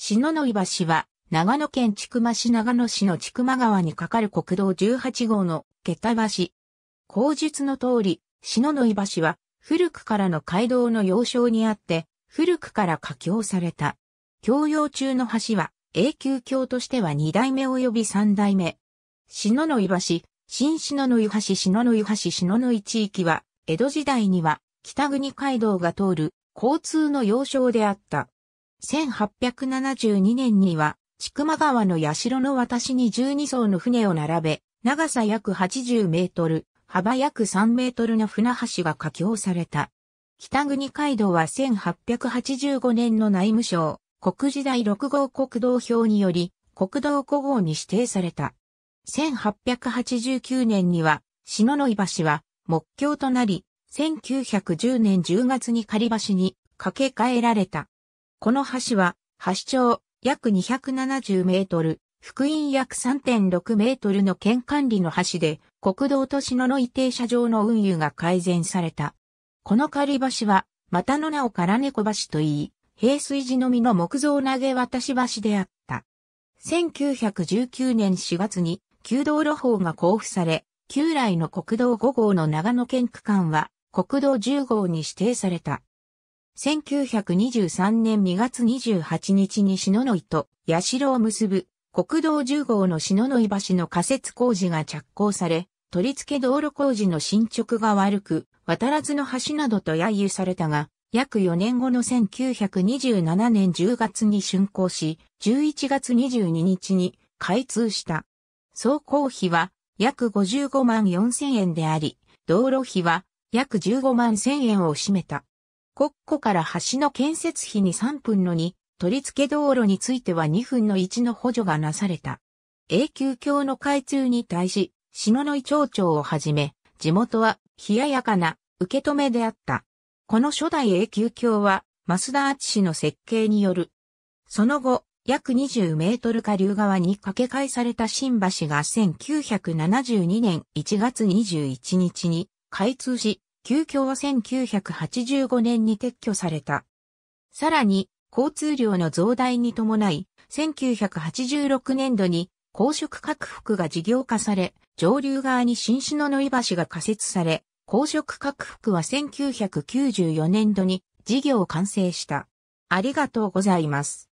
篠ノ井橋は、長野県千曲市長野市の千曲川に架かる国道18号の下駄橋。口述の通り、篠ノ井橋は、古くからの街道の要衝にあって、古くから架橋された。供用中の橋は、永久橋としては2代目及び3代目。篠ノ井橋、新篠ノ井橋篠ノ井橋篠ノ井地域は、江戸時代には、北国街道が通る交通の要衝であった。1872年には、千曲川の社の渡しに12艘の船を並べ、長さ約80メートル、幅約3メートルの船橋が架橋された。北国街道は1885年の内務省、国時代6号国道表により、国道5号に指定された。1889年には、篠ノ井橋は木橋となり、1910年10月に仮橋に架け替えられた。この橋は、橋長約270メートル、福音約3.6メートルの県管理の橋で、国道と篠の移停車場の運輸が改善された。この仮橋は、またの名をから猫橋といい、平水寺のみの木造投げ渡し橋であった。1919年4月に、旧道路法が交付され、旧来の国道5号の長野県区間は、国道10号に指定された。1923年2月28日に篠ノ井と社を結ぶ国道10号の篠ノ井橋の仮設工事が着工され、取り付け道路工事の進捗が悪く、渡らずの橋などと揶揄されたが、約4年後の1927年10月に竣工し、11月22日に開通した。総工費は約55万4千円であり、道路費は約15万千円を占めた。国庫から橋の建設費に3分の2、取り付け道路については2分の1の補助がなされた。永久橋の開通に対し、篠ノ井町長をはじめ、地元は冷ややかな受け止めであった。この初代永久橋は、増田厚氏の設計による。その後、約20メートル下流側に架け替えされた新橋が1972年1月21日に開通し、急遽は1985年に撤去された。さらに、交通量の増大に伴い、1986年度に高速拡幅が事業化され、上流側に新篠の井橋が仮設され、高速拡幅は1994年度に事業を完成した。ありがとうございます。